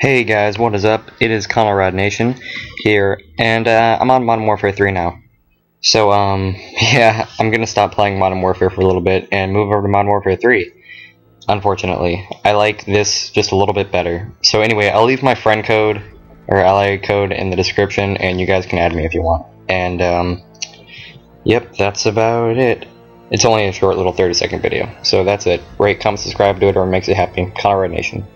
Hey guys, what is up? It is Conelrad Nation here, and uh, I'm on Modern Warfare 3 now. So, um, yeah, I'm gonna stop playing Modern Warfare for a little bit and move over to Modern Warfare 3. Unfortunately, I like this just a little bit better. So anyway, I'll leave my friend code or ally code in the description, and you guys can add me if you want. And um, yep, that's about it. It's only a short little 30 second video, so that's it. Rate, comment, subscribe, do it, or makes it happy. Conelrad Nation.